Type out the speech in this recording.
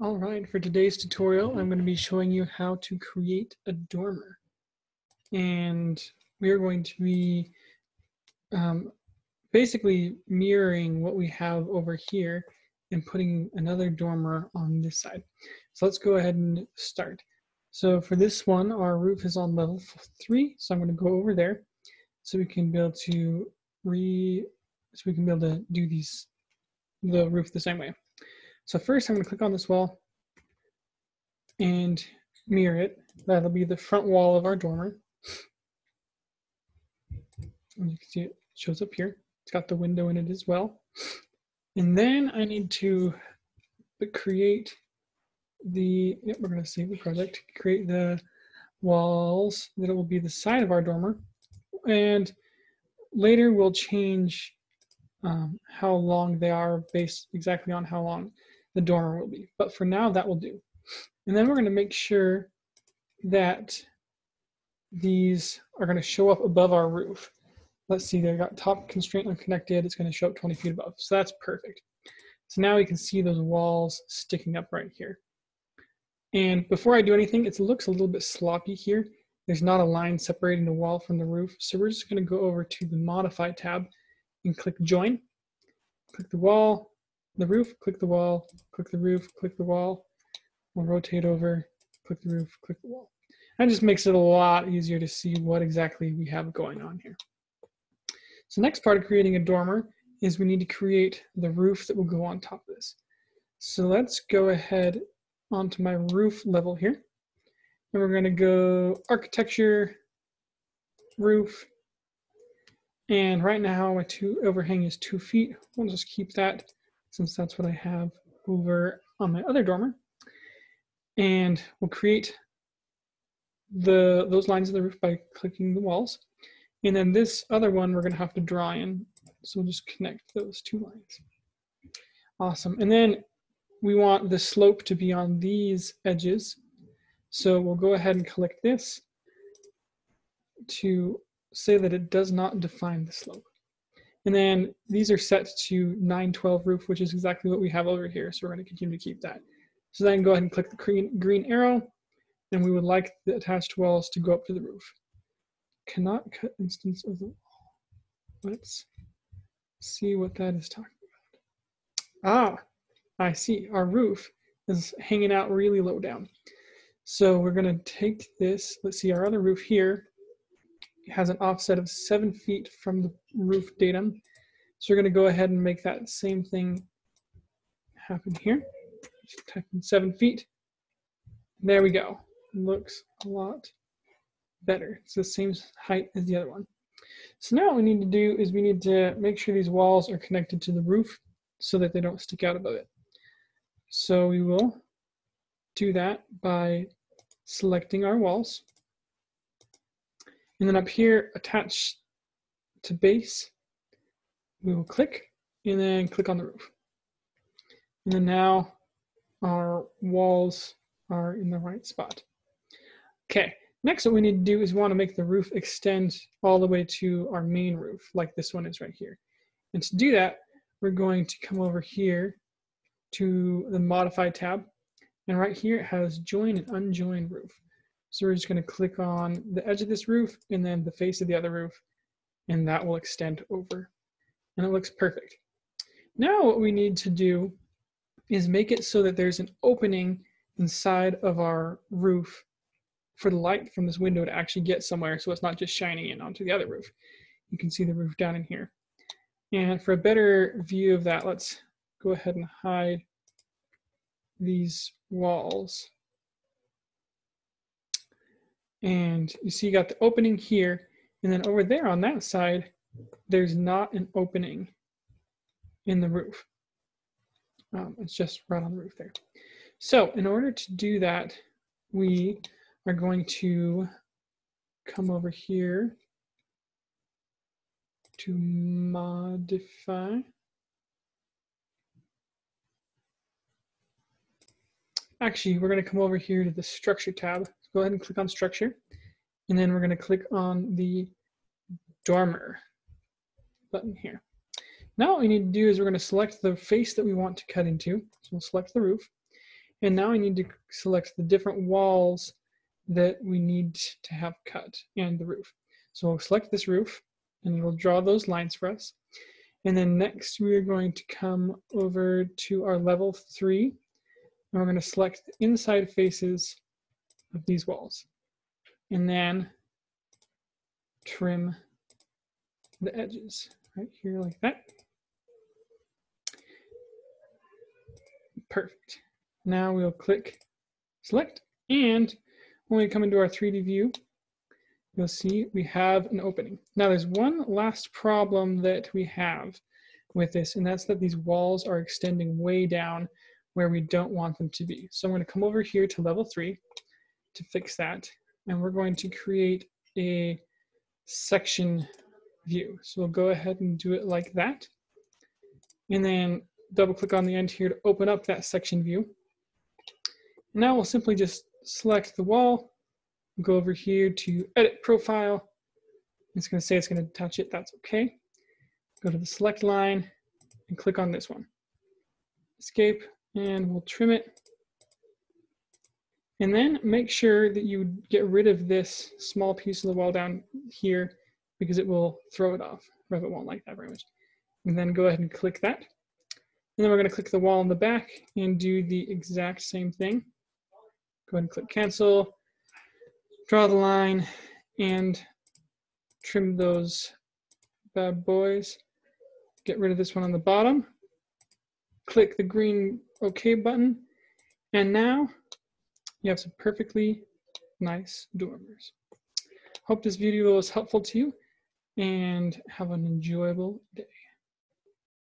All right, for today's tutorial, I'm going to be showing you how to create a dormer. And we are going to be um, basically mirroring what we have over here and putting another dormer on this side. So let's go ahead and start. So for this one, our roof is on level three. So I'm going to go over there so we can be able to re, so we can be able to do these, the roof the same way. So first I'm going to click on this wall and mirror it. That'll be the front wall of our dormer. And you can see it shows up here. It's got the window in it as well. And then I need to create the, yep, we're going to save the project, create the walls that will be the side of our dormer. And later we'll change um, how long they are based exactly on how long the dormer will be. But for now, that will do. And then we're going to make sure that these are going to show up above our roof. Let's see, they've got top constraint unconnected. It's going to show up 20 feet above. So that's perfect. So now we can see those walls sticking up right here. And before I do anything, it looks a little bit sloppy here. There's not a line separating the wall from the roof. So we're just going to go over to the Modify tab and click Join. Click the wall, the roof, click the wall, click the roof, click the wall. We'll rotate over, click the roof, click the wall. That just makes it a lot easier to see what exactly we have going on here. So next part of creating a dormer is we need to create the roof that will go on top of this. So let's go ahead onto my roof level here. And we're going to go architecture, roof. And right now my two overhang is two feet. We'll just keep that since that's what I have over on my other dormer. And we'll create the those lines of the roof by clicking the walls. And then this other one we're gonna have to draw in. So we'll just connect those two lines. Awesome. And then we want the slope to be on these edges. So we'll go ahead and click this to say that it does not define the slope. And then these are set to 912 roof, which is exactly what we have over here. So we're going to continue to keep that. So then go ahead and click the green, green arrow, and we would like the attached walls to go up to the roof. Cannot cut instance of the wall. Let's see what that is talking about. Ah, I see. Our roof is hanging out really low down. So we're going to take this, let's see, our other roof here has an offset of seven feet from the roof datum. So we're going to go ahead and make that same thing happen here. Just type in seven feet. There we go. Looks a lot better. It's the same height as the other one. So now what we need to do is we need to make sure these walls are connected to the roof so that they don't stick out above it. So we will do that by selecting our walls and then up here, attach to base, we will click and then click on the roof. And then now our walls are in the right spot. Okay, next what we need to do is we want to make the roof extend all the way to our main roof, like this one is right here. And to do that, we're going to come over here to the Modify tab. And right here it has Join and Unjoin Roof. So we're just going to click on the edge of this roof and then the face of the other roof, and that will extend over. And it looks perfect. Now what we need to do is make it so that there's an opening inside of our roof for the light from this window to actually get somewhere so it's not just shining in onto the other roof. You can see the roof down in here. And for a better view of that, let's go ahead and hide these walls. And you see you got the opening here, and then over there on that side, there's not an opening in the roof. Um, it's just right on the roof there. So in order to do that, we are going to come over here to modify. Actually, we're going to come over here to the structure tab go ahead and click on structure. And then we're going to click on the dormer button here. Now what we need to do is we're going to select the face that we want to cut into. So we'll select the roof. And now I need to select the different walls that we need to have cut and the roof. So we'll select this roof and we'll draw those lines for us. And then next we are going to come over to our level three and we're going to select the inside faces of these walls and then trim the edges right here like that. Perfect. Now we'll click select and when we come into our 3D view, you'll see we have an opening. Now there's one last problem that we have with this, and that's that these walls are extending way down where we don't want them to be. So I'm going to come over here to level three to fix that, and we're going to create a section view. So we'll go ahead and do it like that. And then double click on the end here to open up that section view. Now we'll simply just select the wall, go over here to edit profile. It's going to say it's going to touch it. That's okay. Go to the select line and click on this one. Escape and we'll trim it. And then make sure that you get rid of this small piece of the wall down here because it will throw it off. Revit won't like that very much. And then go ahead and click that. And then we're going to click the wall in the back and do the exact same thing. Go ahead and click cancel, draw the line, and trim those bad boys. Get rid of this one on the bottom. Click the green OK button. And now you have some perfectly nice dormers. Hope this video was helpful to you and have an enjoyable day.